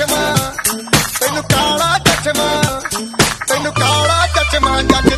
ਚਸ਼ਮਾ। ਤੈਨੂੰ ਕਾਲਾ ਚਸ਼ਮਾ ਤੈਨੂੰ ਕਾਲਾ ਚਸ਼ਮਾ ਜੱਟ